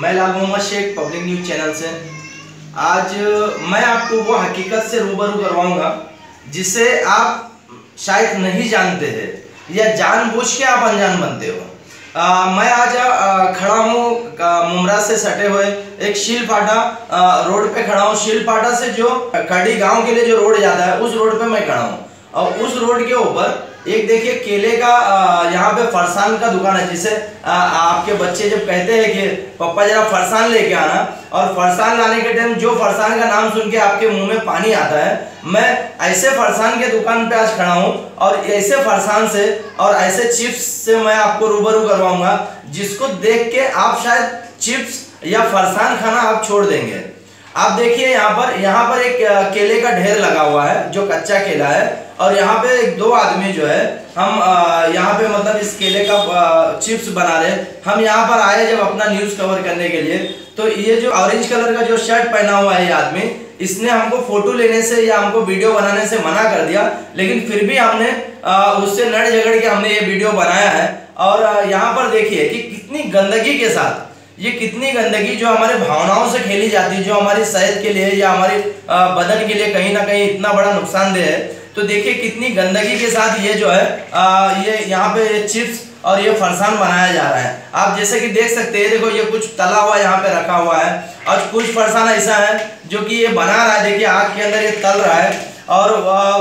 Lal Mohammad Shaikh public news channel से। आज मैं आपको वो हकीकत से रूबरू करवाऊँगा जिसे आप शायद नहीं जानते थे या जानबूझ के आप अनजान बनते हो। आ, मैं आज आ, खड़ा हूँ मुमरा से सटे हुए एक शील फाटा रोड पे खड़ा हूँ। शील फाटा से जो कड़ी गाँव के लिए जो रोड जाता है उस रोड पे मैं खड़ा हूँ। और उस रोड के ऊपर एक देखिए, केले का यहाँ पे फरसान का दुकान है, जिसे आपके बच्चे जब कहते हैं कि पापा जरा फरसान लेके आना। और फरसान लाने के टाइम जो फरसान का नाम सुन के आपके मुँह में पानी आता है, मैं ऐसे फरसान के दुकान पे आज खड़ा हूँ और ऐसे फरसान से और ऐसे चिप्स से मैं आपको रूबरू करवाऊँगा, जिसको देख के आप शायद चिप्स या फरसान खाना आप छोड़ देंगे। आप देखिए यहाँ पर यहाँ पर एक केले का ढेर लगा हुआ है, जो कच्चा केला है। और यहाँ पे दो आदमी जो है, हम यहाँ पे मतलब इस केले का चिप्स बना रहे हम यहाँ पर आए जब अपना न्यूज़ कवर करने के लिए। तो ये जो ऑरेंज कलर का जो शर्ट पहना हुआ है ये आदमी, इसने हमको फ़ोटो लेने से या हमको वीडियो बनाने से मना कर दिया। लेकिन फिर भी हमने उससे लड़ झगड़ के हमने ये वीडियो बनाया है। और यहाँ पर देखिए कि कितनी गंदगी के साथ, ये कितनी गंदगी जो हमारे भावनाओं से खेली जाती है, जो हमारी सेहत के लिए या हमारे बदन के लिए कहीं ना कहीं इतना बड़ा नुकसानदेह है। तो देखिए कितनी गंदगी के साथ ये जो है आ, ये यहाँ पे ये चिप्स और ये फरसान बनाया जा रहा है। आप जैसे कि देख सकते हैं देखो ये कुछ तला हुआ यहाँ पे रखा हुआ है और कुछ फरसान ऐसा है जो कि ये बना रहा है। देखिए आग के अंदर ये तल रहा है और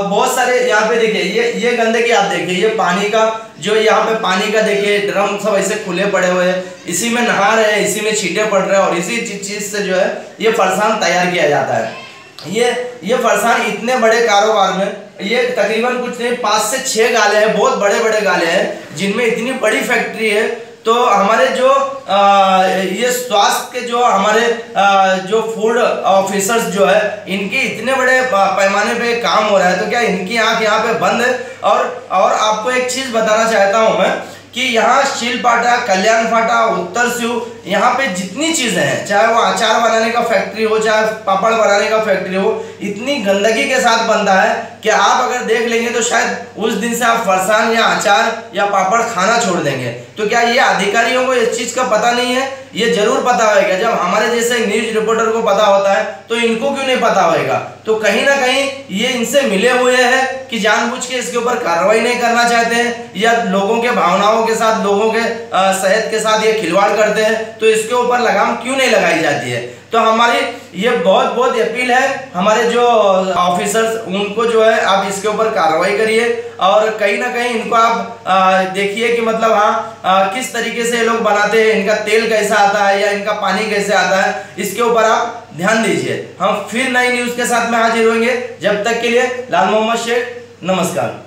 बहुत सारे यहाँ पे देखिए ये ये गंदगी आप देखिए ये पानी का जो यहाँ पे पानी का देखिए ड्रम सब ऐसे खुले पड़े हुए हैं। इसी में नहा रहे हैं इसी में छीटे पड़ रहे हैं और इसी चीज़ से जो है ये फरसान तैयार किया जाता है। ये ये फरसान इतने बड़े कारोबार में ये तकरीबन कुछ नहीं पाँच से छह गाले हैं बहुत बड़े बड़े गाले हैं जिनमें इतनी बड़ी फैक्ट्री है। तो हमारे जो आ, ये स्वास्थ्य के जो हमारे आ, जो फ़ूड ऑफिसर्स जो है इनके इतने बड़े पैमाने पे काम हो रहा है तो क्या इनकी आँख यहाँ पे बंद है? और और आपको एक चीज़ बताना चाहता हूँ मैं कि यहाँ शिल फाटा कल्याण फाटा उत्तर शिव यहाँ पे जितनी चीज़ें हैं, चाहे वो अचार बनाने का फैक्ट्री हो, चाहे पापड़ बनाने का फैक्ट्री हो, इतनी गंदगी के साथ बनता है कि आप अगर देख लेंगे तो शायद उस दिन से आप फरसान या अचार या पापड़ खाना छोड़ देंगे। तो क्या ये अधिकारियों को इस चीज़ का पता नहीं है? ये ज़रूर पता होगा जब हमारे जैसे न्यूज़ रिपोर्टर को पता होता है तो इनको क्यों नहीं पता होगा तो कहीं ना कहीं ये इनसे मिले हुए हैं कि जानबूझ के इसके ऊपर कार्रवाई नहीं करना चाहते हैं, या लोगों के भावनाओं के साथ, लोगों के सेहत के साथ ये खिलवाड़ करते हैं। तो इसके ऊपर लगाम क्यों नहीं लगाई जाती है? तो हमारी ये बहुत बहुत अपील है। हमारे जो ऑफिसर्स उनको जो है, आप इसके ऊपर कार्रवाई करिए। और कहीं ना कहीं इनको आप देखिए कि मतलब हाँ किस तरीके से ये लोग बनाते हैं, इनका तेल कैसा आता है या इनका पानी कैसे आता है, इसके ऊपर आप ध्यान दीजिए। हम फिर नई न्यूज़ के साथ में हाजिर होंगे। जब तक के लिए, लाल मोहम्मद शेख, नमस्कार।